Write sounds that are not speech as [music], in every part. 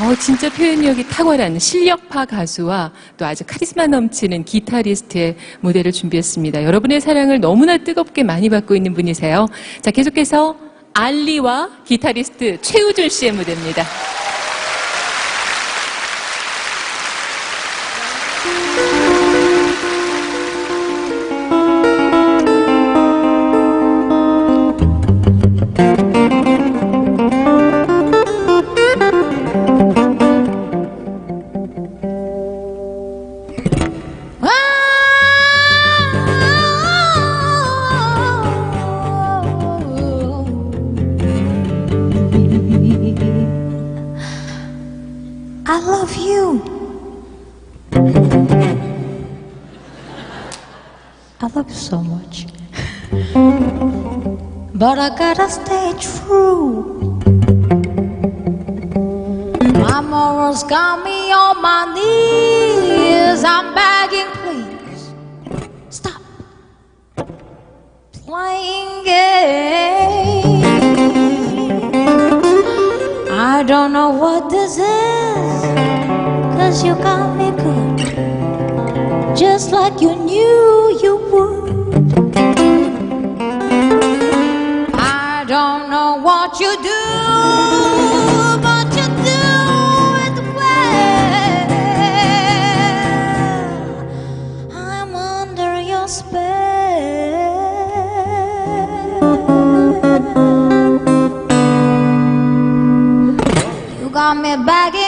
어, 진짜 표현력이 탁월한 실력파 가수와 또 아주 카리스마 넘치는 기타리스트의 무대를 준비했습니다. 여러분의 사랑을 너무나 뜨겁게 많이 받고 있는 분이세요. 자, 계속해서 알리와 기타리스트 최우준 씨의 무대입니다. You. I love you so much. [laughs] but I gotta stay true. My morals got me on my knees. I'm begging, please stop playing games. I don't know what this is, you got me good, just like you knew you would. I don't know what you do, but you do it well. I'm under your spell. You got me begging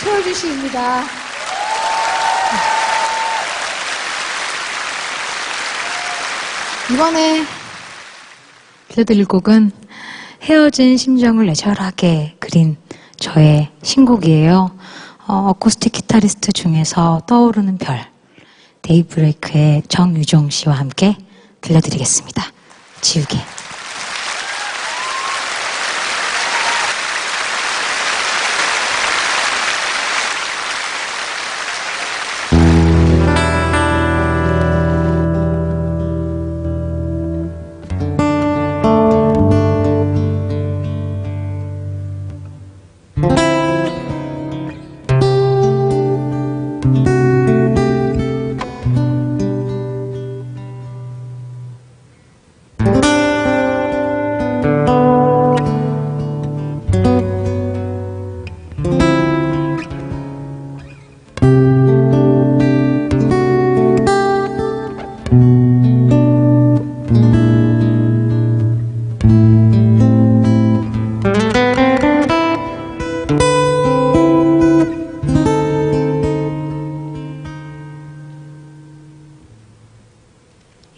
김효진 씨입니다. 이번에 들려드릴 곡은 헤어진 심정을 애절하게 그린 저의 신곡이에요. 어, 어쿠스틱 기타리스트 중에서 떠오르는 별, 데이브레이크의 정유정 씨와 함께 들려드리겠습니다. 지우개.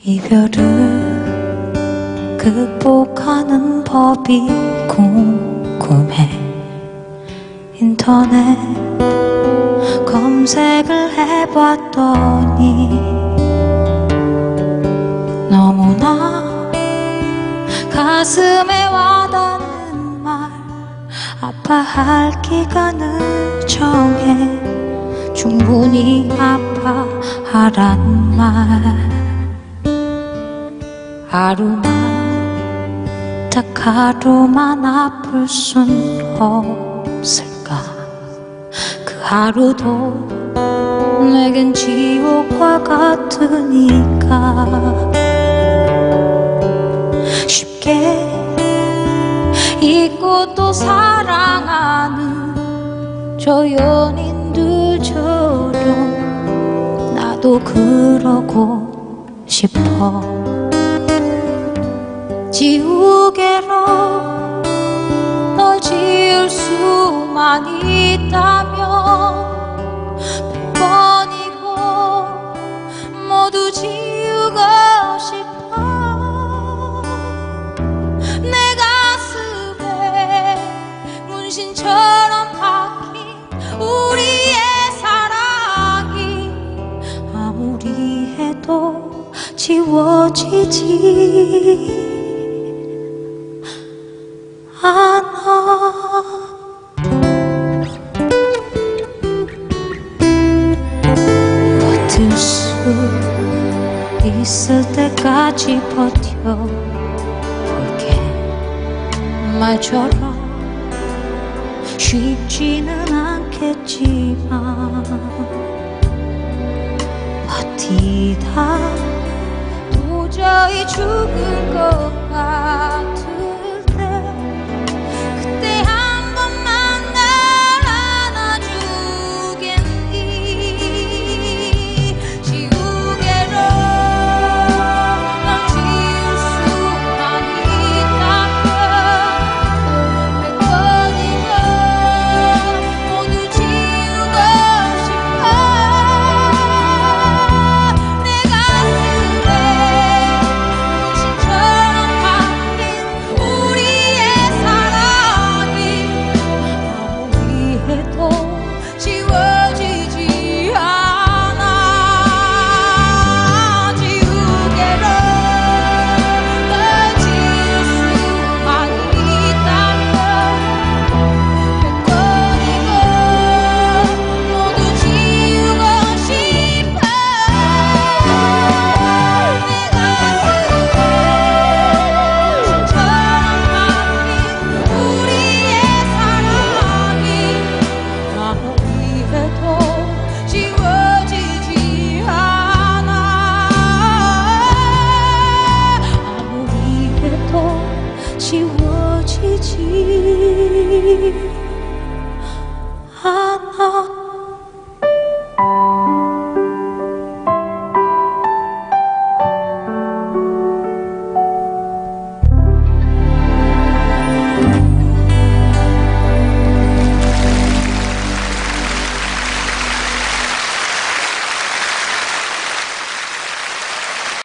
이별을 극복하는 법이 궁금해. 인터넷 검색을 해봤더니 너무나 가슴에 와닿는 말 아파할 기간을 정해. 충분히 아파하란 말 하루만 딱 하루만 아플 순 없을까? 그 하루도 내겐 지옥과 같으니까. 쉽게 잊고 또 사랑하는 저 연인들 처럼 나도 그러고 싶어 지우개로 널 지울 수만 있다면 백번이고 모두 지우고 싶어. 내 가슴에 문신처럼 박힌 우리의 사랑이 아무리 해도 지워지지 버틸 수 있을 때까지 버텨볼게. 말처럼 쉽지는 않겠지만 버티다 도저히 죽을 것 같은